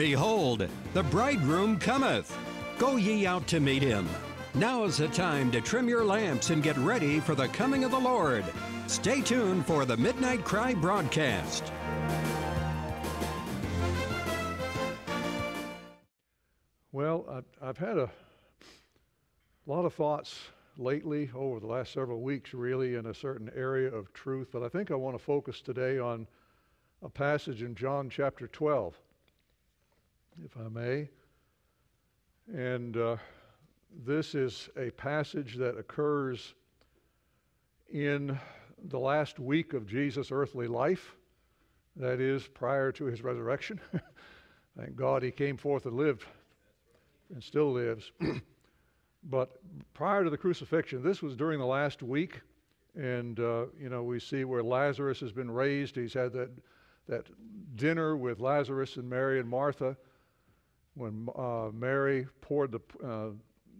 Behold, the bridegroom cometh. Go ye out to meet him. Now is the time to trim your lamps and get ready for the coming of the Lord. Stay tuned for the Midnight Cry broadcast. Well, I've had a lot of thoughts lately over the last several weeks, really, in a certain area of truth, but I think I want to focus today on a passage in John chapter 12, if I may. And uh, this is a passage that occurs in the last week of Jesus' earthly life, that is, prior to his resurrection. Thank God he came forth and lived and still lives. but prior to the crucifixion, this was during the last week. And, uh, you know, we see where Lazarus has been raised. He's had that, that dinner with Lazarus and Mary and Martha when uh, Mary poured the, uh,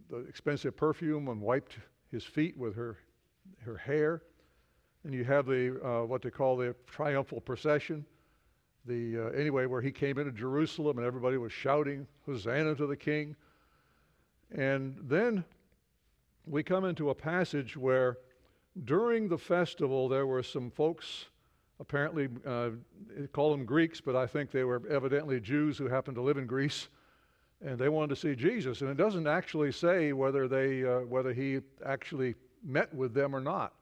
the expensive perfume and wiped his feet with her, her hair. And you have the, uh, what they call the triumphal procession the uh, anyway where he came into Jerusalem and everybody was shouting Hosanna to the King. And then we come into a passage where during the festival there were some folks, apparently uh, call them Greeks, but I think they were evidently Jews who happened to live in Greece, and they wanted to see Jesus. And it doesn't actually say whether they uh, whether he actually met with them or not,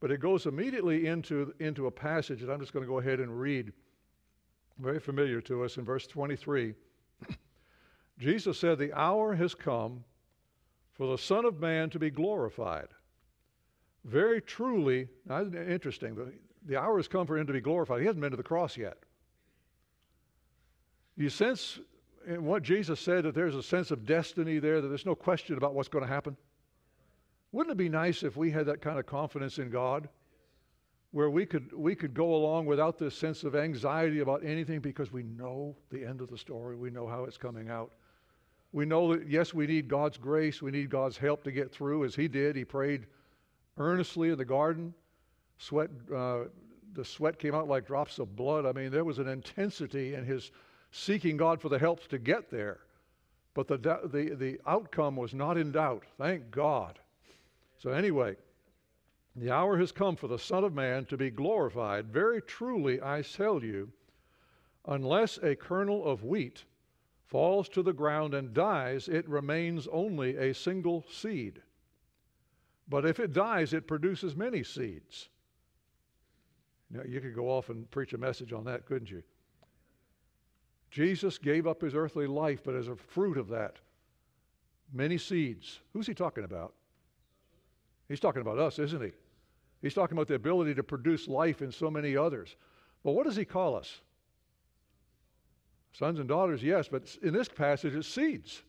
but it goes immediately into into a passage that I'm just going to go ahead and read very familiar to us in verse 23. Jesus said, The hour has come for the Son of Man to be glorified. Very truly, now, interesting, the, the hour has come for him to be glorified. He hasn't been to the cross yet. You sense in what Jesus said that there's a sense of destiny there, that there's no question about what's going to happen? Wouldn't it be nice if we had that kind of confidence in God? where we could, we could go along without this sense of anxiety about anything because we know the end of the story. We know how it's coming out. We know that, yes, we need God's grace. We need God's help to get through, as he did. He prayed earnestly in the garden. Sweat, uh, the sweat came out like drops of blood. I mean, there was an intensity in his seeking God for the help to get there. But the, the, the outcome was not in doubt. Thank God. So, anyway, the hour has come for the Son of Man to be glorified. Very truly, I tell you, unless a kernel of wheat falls to the ground and dies, it remains only a single seed. But if it dies, it produces many seeds. Now, you could go off and preach a message on that, couldn't you? Jesus gave up his earthly life, but as a fruit of that, many seeds. Who's he talking about? He's talking about us, isn't he? He's talking about the ability to produce life in so many others. But what does he call us? Sons and daughters, yes, but in this passage it's seeds.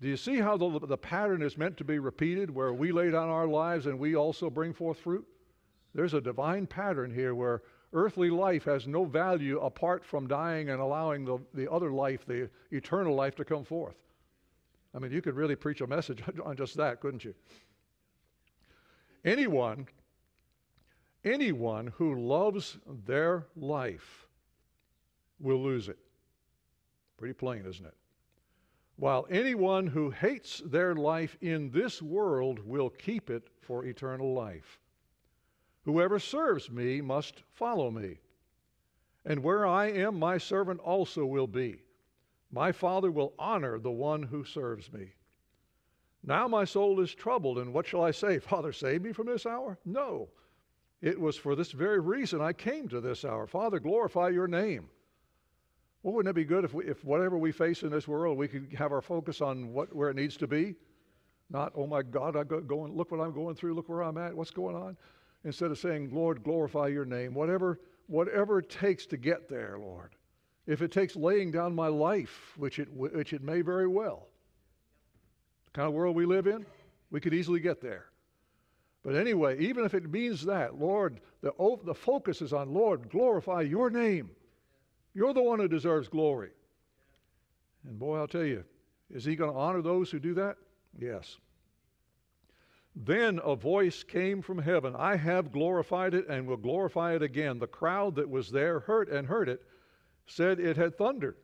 Do you see how the, the pattern is meant to be repeated where we lay down our lives and we also bring forth fruit? There's a divine pattern here where earthly life has no value apart from dying and allowing the, the other life, the eternal life, to come forth. I mean, you could really preach a message on just that, couldn't you? Anyone, anyone who loves their life will lose it. Pretty plain, isn't it? While anyone who hates their life in this world will keep it for eternal life. Whoever serves me must follow me. And where I am, my servant also will be. My Father will honor the one who serves me. Now my soul is troubled, and what shall I say? Father, save me from this hour? No. It was for this very reason I came to this hour. Father, glorify your name. Well, wouldn't it be good if, we, if whatever we face in this world, we could have our focus on what, where it needs to be? Not, oh my God, I go going, look what I'm going through, look where I'm at, what's going on? Instead of saying, Lord, glorify your name. Whatever, whatever it takes to get there, Lord. If it takes laying down my life, which it, which it may very well, the kind of world we live in, we could easily get there. But anyway, even if it means that, Lord, the, the focus is on, Lord, glorify your name. You're the one who deserves glory. And boy, I'll tell you, is he going to honor those who do that? Yes. Then a voice came from heaven I have glorified it and will glorify it again. The crowd that was there heard and heard it said it had thundered.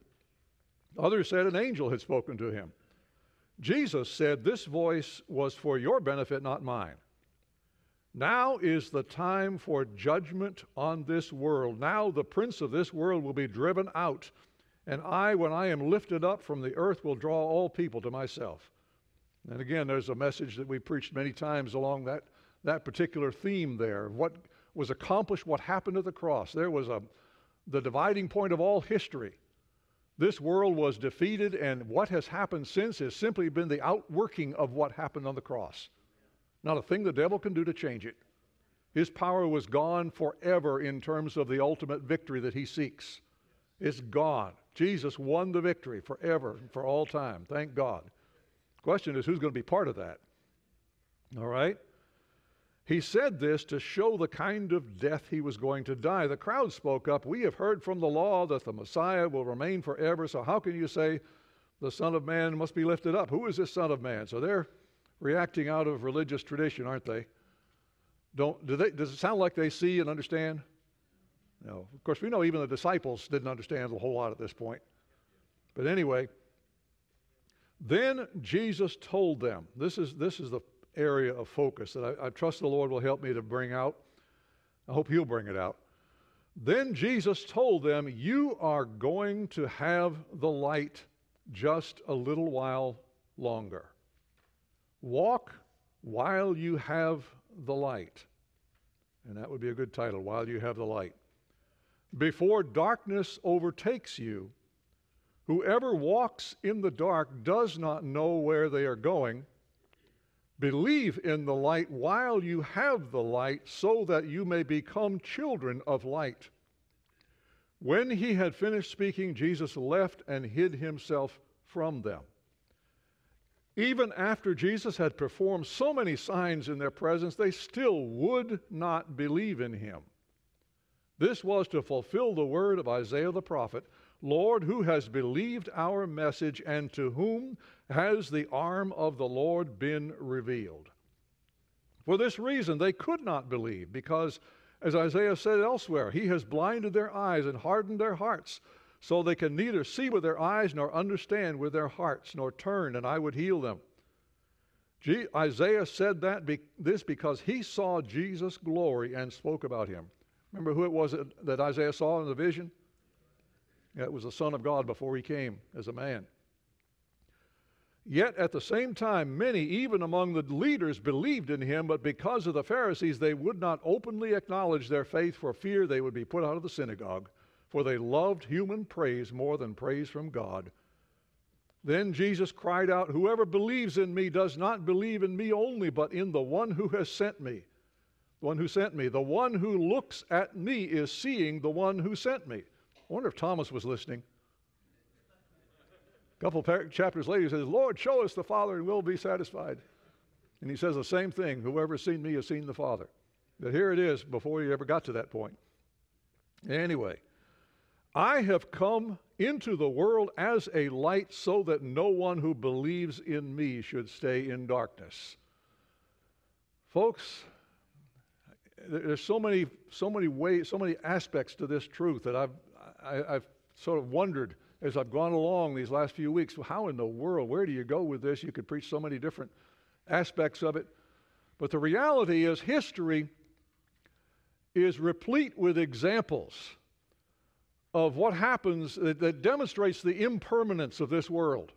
Others said an angel had spoken to him. Jesus said, This voice was for your benefit, not mine. Now is the time for judgment on this world. Now the prince of this world will be driven out, and I, when I am lifted up from the earth, will draw all people to myself. And again, there's a message that we preached many times along that, that particular theme there. What was accomplished, what happened at the cross. There was a, the dividing point of all history. This world was defeated, and what has happened since has simply been the outworking of what happened on the cross. Not a thing the devil can do to change it. His power was gone forever in terms of the ultimate victory that he seeks. It's gone. Jesus won the victory forever, for all time. Thank God. Question is, who's going to be part of that? All right? He said this to show the kind of death he was going to die. The crowd spoke up. We have heard from the law that the Messiah will remain forever, so how can you say the Son of Man must be lifted up? Who is this Son of Man? So they're reacting out of religious tradition, aren't they? Don't, do they does it sound like they see and understand? No. Of course, we know even the disciples didn't understand a whole lot at this point. But anyway, then Jesus told them, this is, this is the area of focus that I, I trust the Lord will help me to bring out. I hope He'll bring it out. Then Jesus told them, You are going to have the light just a little while longer. Walk while you have the light. And that would be a good title, While You Have the Light. Before darkness overtakes you, whoever walks in the dark does not know where they are going. Believe in the light while you have the light, so that you may become children of light. When he had finished speaking, Jesus left and hid himself from them. Even after Jesus had performed so many signs in their presence, they still would not believe in him. This was to fulfill the word of Isaiah the prophet Lord, who has believed our message, and to whom has the arm of the Lord been revealed? For this reason, they could not believe, because, as Isaiah said elsewhere, He has blinded their eyes and hardened their hearts, so they can neither see with their eyes nor understand with their hearts, nor turn, and I would heal them. Isaiah said that be, this because he saw Jesus' glory and spoke about him. Remember who it was that, that Isaiah saw in the vision? It was the Son of God before he came as a man. Yet at the same time, many, even among the leaders, believed in him, but because of the Pharisees, they would not openly acknowledge their faith for fear they would be put out of the synagogue, for they loved human praise more than praise from God. Then Jesus cried out, Whoever believes in me does not believe in me only, but in the one who has sent me. The one who sent me. The one who looks at me is seeing the one who sent me. I wonder if Thomas was listening. A couple chapters later, he says, Lord, show us the Father and we'll be satisfied. And he says the same thing whoever has seen me has seen the Father. But here it is before he ever got to that point. Anyway, I have come into the world as a light so that no one who believes in me should stay in darkness. Folks, there's so many, so many ways, so many aspects to this truth that I've I, have sort of wondered as I've gone along these last few weeks how in the world, where do you go with this? You could preach so many different aspects of it. But the reality is, history is replete with examples of what happens that, that demonstrates the impermanence of this world.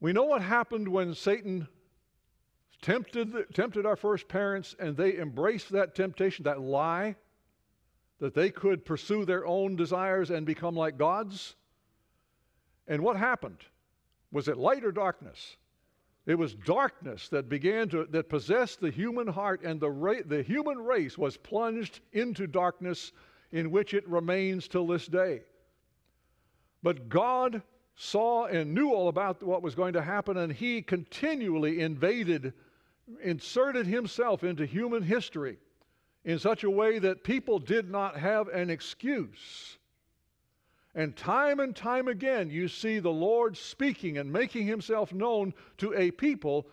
We know what happened when Satan tempted, tempted our first parents and they embraced that temptation, that lie that they could pursue their own desires and become like gods. And what happened? Was it light or darkness? It was darkness that began to that possessed the human heart, and the ra- the human race was plunged into darkness, in which it remains till this day. But God saw and knew all about what was going to happen, and He continually invaded, inserted Himself into human history in such a way that people did not have an excuse. And time and time again, you see the Lord speaking and making himself known to a people.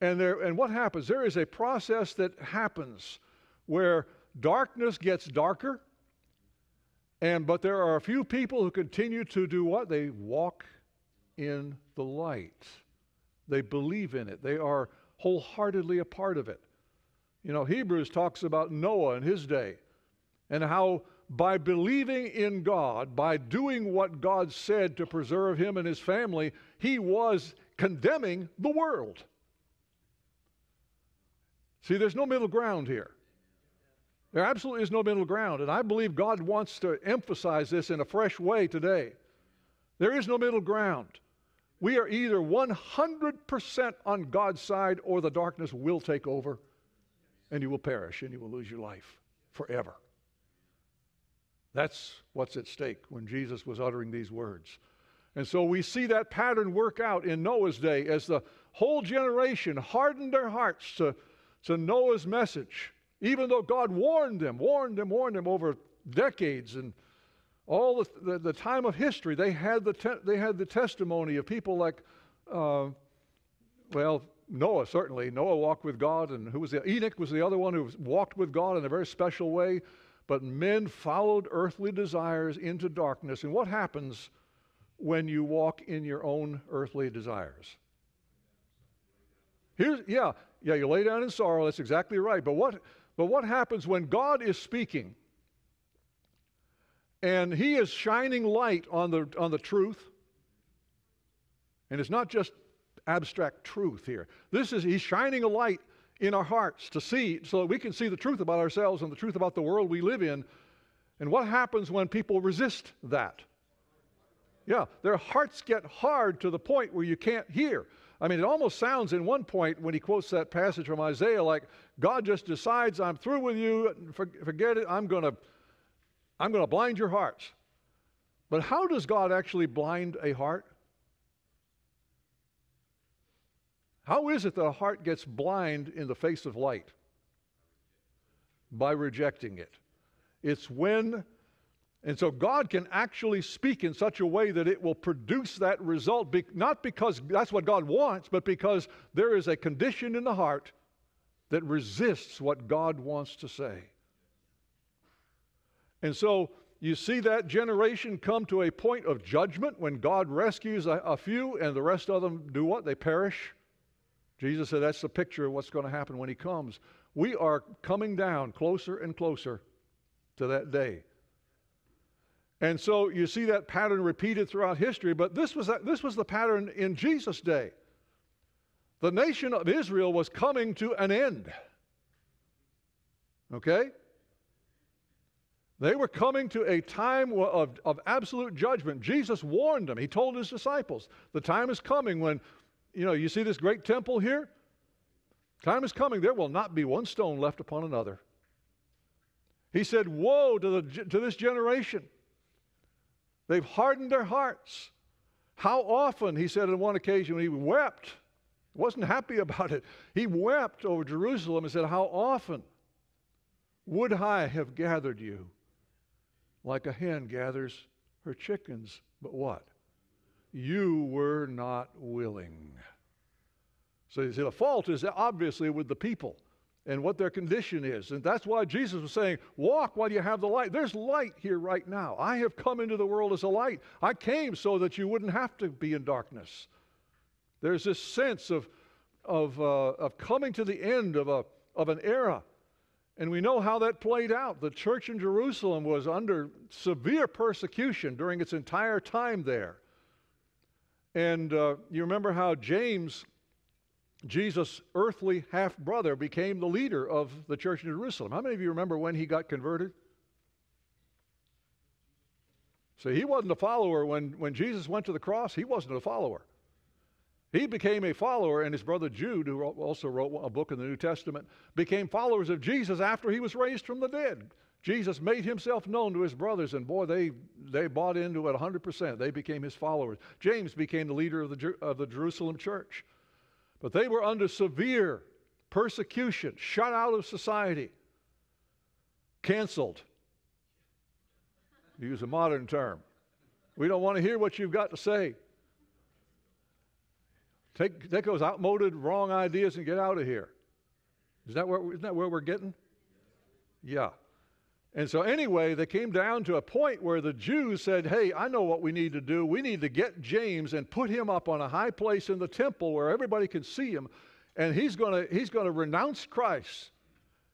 And, there, and what happens? There is a process that happens where darkness gets darker And but there are a few people who continue to do what? They walk in the light. They believe in it. They are wholeheartedly a part of it. You know, Hebrews talks about Noah and his day and how by believing in God, by doing what God said to preserve him and his family, he was condemning the world. See, there's no middle ground here. There absolutely is no middle ground. And I believe God wants to emphasize this in a fresh way today. There is no middle ground. We are either 100% on God's side or the darkness will take over and you will perish and you will lose your life forever. That's what's at stake when Jesus was uttering these words. And so we see that pattern work out in Noah's day as the whole generation hardened their hearts to, to Noah's message, even though God warned them, warned them, warned them over decades and all the, the, the time of history. They had the, te- they had the testimony of people like, uh, well, Noah certainly. Noah walked with God, and who was the, Enoch was the other one who walked with God in a very special way. But men followed earthly desires into darkness. And what happens when you walk in your own earthly desires? Here's, yeah, yeah, you lay down in sorrow. That's exactly right. But what, but what happens when God is speaking and He is shining light on the, on the truth? And it's not just abstract truth here. This is, He's shining a light in our hearts to see so that we can see the truth about ourselves and the truth about the world we live in. And what happens when people resist that? Yeah, their hearts get hard to the point where you can't hear. I mean, it almost sounds in one point when he quotes that passage from Isaiah like God just decides, I'm through with you, forget it, I'm going to I'm going to blind your hearts. But how does God actually blind a heart? How is it that a heart gets blind in the face of light? By rejecting it. It's when, and so God can actually speak in such a way that it will produce that result, be, not because that's what God wants, but because there is a condition in the heart that resists what God wants to say. And so you see that generation come to a point of judgment when God rescues a, a few and the rest of them do what? They perish. Jesus said that's the picture of what's going to happen when he comes. We are coming down closer and closer to that day. And so you see that pattern repeated throughout history, but this was, that, this was the pattern in Jesus' day. The nation of Israel was coming to an end. Okay? They were coming to a time of, of absolute judgment. Jesus warned them. He told his disciples, The time is coming when you know, you see this great temple here? Time is coming, there will not be one stone left upon another. He said, Woe to, the, to this generation. They've hardened their hearts. How often, he said on one occasion, he wept, wasn't happy about it. He wept over Jerusalem and said, How often would I have gathered you like a hen gathers her chickens? But what? You were not willing. So you see, the fault is obviously with the people and what their condition is. And that's why Jesus was saying, Walk while you have the light. There's light here right now. I have come into the world as a light. I came so that you wouldn't have to be in darkness. There's this sense of, of, uh, of coming to the end of, a, of an era. And we know how that played out. The church in Jerusalem was under severe persecution during its entire time there. And uh, you remember how James, Jesus' earthly half brother, became the leader of the church in Jerusalem. How many of you remember when he got converted? So he wasn't a follower when, when Jesus went to the cross, he wasn't a follower. He became a follower, and his brother Jude, who also wrote a book in the New Testament, became followers of Jesus after he was raised from the dead. Jesus made himself known to his brothers, and boy, they, they bought into it 100%. They became his followers. James became the leader of the, of the Jerusalem church. But they were under severe persecution, shut out of society, canceled. Use a modern term. We don't want to hear what you've got to say. Take, take those outmoded, wrong ideas and get out of here. Is that where, isn't that where we're getting? Yeah. And so, anyway, they came down to a point where the Jews said, Hey, I know what we need to do. We need to get James and put him up on a high place in the temple where everybody can see him. And he's going to he's going to renounce Christ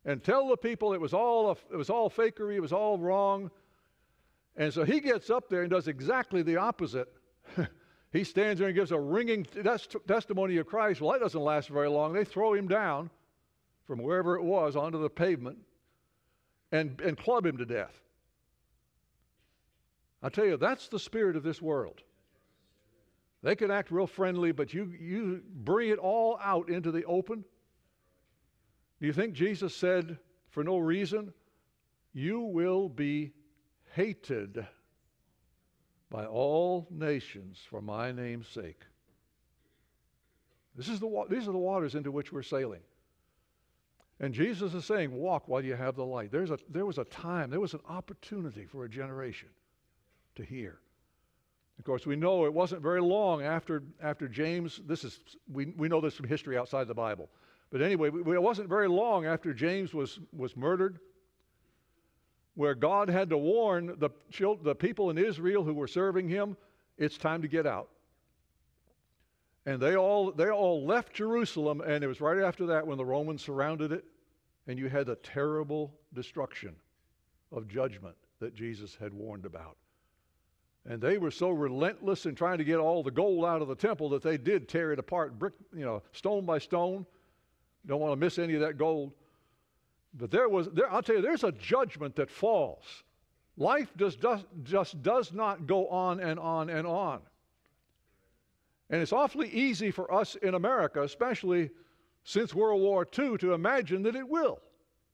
and tell the people it was, all a, it was all fakery, it was all wrong. And so he gets up there and does exactly the opposite. he stands there and gives a ringing testimony of Christ. Well, that doesn't last very long. They throw him down from wherever it was onto the pavement and, and club him to death. I tell you, that's the spirit of this world. They can act real friendly, but you, you bring it all out into the open. Do you think Jesus said, for no reason, you will be hated by all nations for my name's sake? This is the, these are the waters into which we're sailing. And Jesus is saying, walk while you have the light. There's a, there was a time, there was an opportunity for a generation to hear. Of course, we know it wasn't very long after, after James, this is, we, we know this from history outside the Bible. But anyway, it wasn't very long after James was, was murdered where God had to warn the, the people in Israel who were serving him, it's time to get out. And they all, they all left Jerusalem, and it was right after that when the Romans surrounded it, and you had the terrible destruction of judgment that Jesus had warned about. And they were so relentless in trying to get all the gold out of the temple that they did tear it apart, brick, you know, stone by stone. Don't want to miss any of that gold. But there was, there, I'll tell you, there's a judgment that falls. Life just does, just does not go on and on and on. And it's awfully easy for us in America, especially since World War II, to imagine that it will.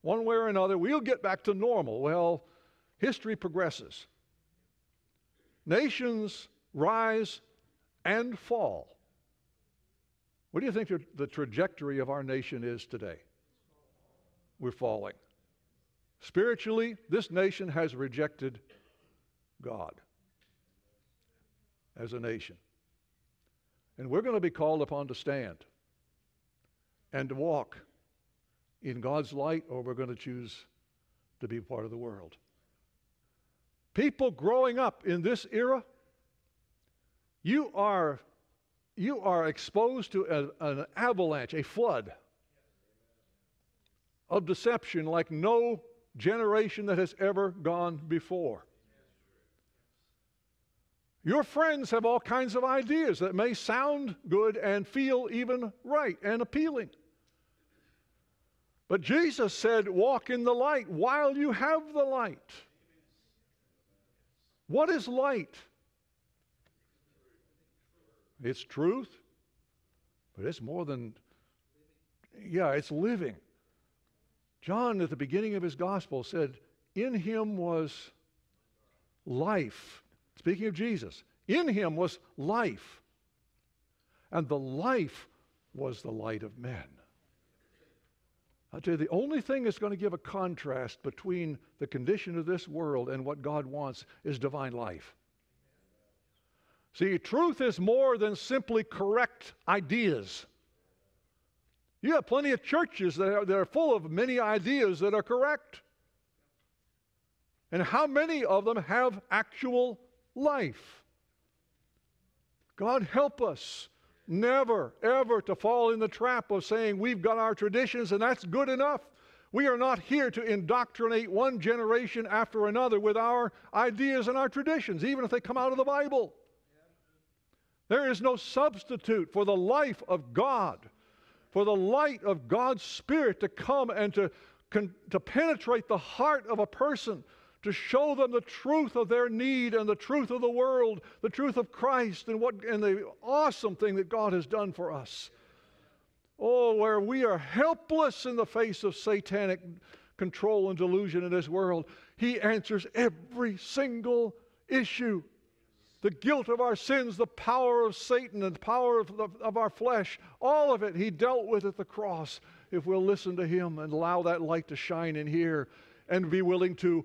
One way or another, we'll get back to normal. Well, history progresses. Nations rise and fall. What do you think the trajectory of our nation is today? We're falling. Spiritually, this nation has rejected God as a nation. And we're going to be called upon to stand and to walk in God's light, or we're going to choose to be part of the world. People growing up in this era, you are, you are exposed to a, an avalanche, a flood of deception like no generation that has ever gone before. Your friends have all kinds of ideas that may sound good and feel even right and appealing. But Jesus said, Walk in the light while you have the light. What is light? It's truth, but it's more than, yeah, it's living. John, at the beginning of his gospel, said, In him was life. Speaking of Jesus, in him was life, and the life was the light of men. I'll tell you, the only thing that's going to give a contrast between the condition of this world and what God wants is divine life. See, truth is more than simply correct ideas. You have plenty of churches that are, that are full of many ideas that are correct. And how many of them have actual life. God help us never, ever to fall in the trap of saying we've got our traditions and that's good enough. We are not here to indoctrinate one generation after another with our ideas and our traditions, even if they come out of the Bible. There is no substitute for the life of God, for the light of God's Spirit to come and to, to penetrate the heart of a person to show them the truth of their need and the truth of the world, the truth of Christ, and, what, and the awesome thing that God has done for us. Oh, where we are helpless in the face of satanic control and delusion in this world, He answers every single issue. The guilt of our sins, the power of Satan, and the power of, the, of our flesh, all of it He dealt with at the cross if we'll listen to Him and allow that light to shine in here and be willing to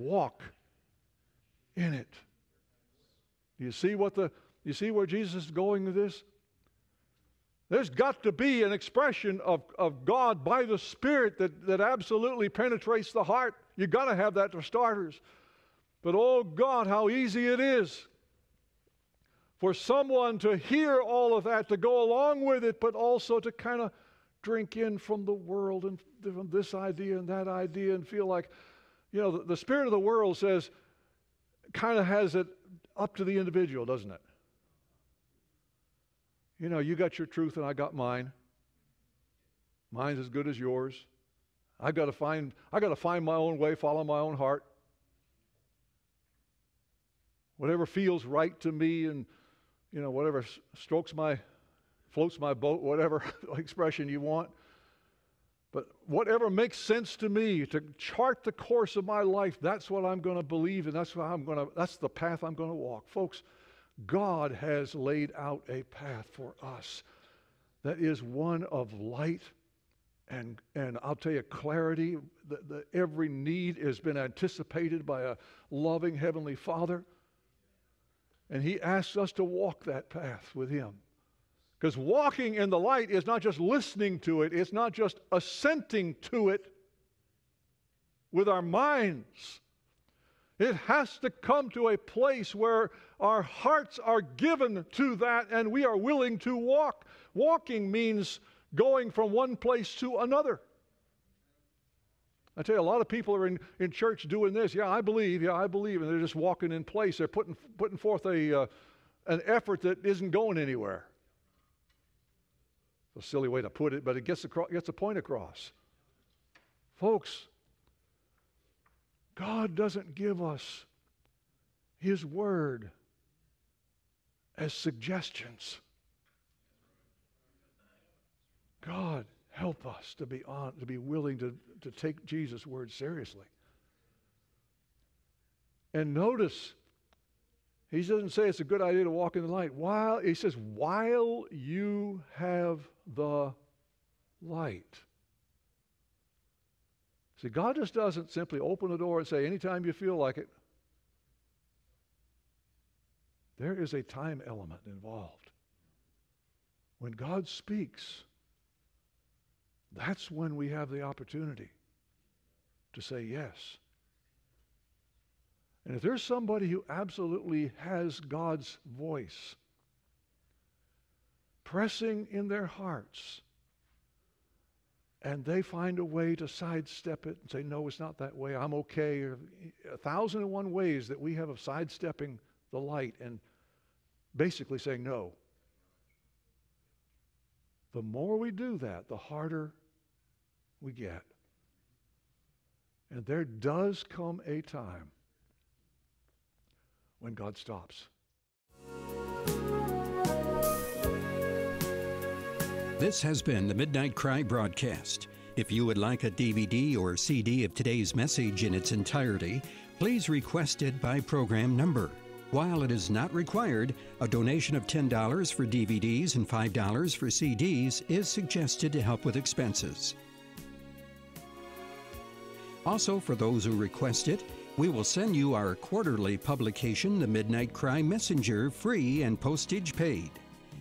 walk in it. Do you see what the you see where Jesus is going with this? There's got to be an expression of, of God by the Spirit that, that absolutely penetrates the heart. You've got to have that for starters. But oh God, how easy it is for someone to hear all of that, to go along with it, but also to kind of drink in from the world and from this idea and that idea and feel like, you know, the, the spirit of the world says, kind of has it up to the individual, doesn't it? You know, you got your truth and I got mine. Mine's as good as yours. I got to find I got to find my own way, follow my own heart. Whatever feels right to me and you know whatever strokes my floats my boat, whatever expression you want. But whatever makes sense to me to chart the course of my life, that's what I'm going to believe and that's what I'm going to that's the path I'm going to walk. Folks, God has laid out a path for us that is one of light and, and I'll tell you, clarity. Every need has been anticipated by a loving Heavenly Father. And He asks us to walk that path with Him. Because walking in the light is not just listening to it, it's not just assenting to it with our minds. It has to come to a place where our hearts are given to that and we are willing to walk. Walking means going from one place to another. I tell you, a lot of people are in, in church doing this. Yeah, I believe. Yeah, I believe. And they're just walking in place. They're putting, putting forth a, uh, an effort that isn't going anywhere. A silly way to put it, but it gets, across, gets a point across. Folks, God doesn't give us His Word as suggestions. God, help us to be on, to be willing to, to take Jesus' word seriously. And notice, he doesn't say it's a good idea to walk in the light. While he says, while you have the light. See, God just doesn't simply open the door and say, anytime you feel like it. There is a time element involved. When God speaks, that's when we have the opportunity to say yes. And if there's somebody who absolutely has God's voice pressing in their hearts, and they find a way to sidestep it and say, No, it's not that way, I'm okay. A thousand and one ways that we have of sidestepping the light and basically saying no. The more we do that, the harder we get. And there does come a time when God stops. This has been the Midnight Cry broadcast. If you would like a DVD or CD of today's message in its entirety, please request it by program number. While it is not required, a donation of $10 for DVDs and $5 for CDs is suggested to help with expenses. Also, for those who request it, we will send you our quarterly publication, The Midnight Cry Messenger, free and postage paid.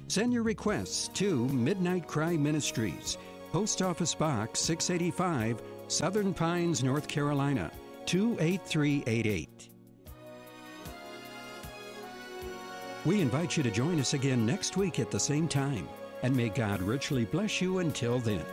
Send your requests to Midnight Cry Ministries, Post Office Box 685, Southern Pines, North Carolina 28388. We invite you to join us again next week at the same time, and may God richly bless you until then.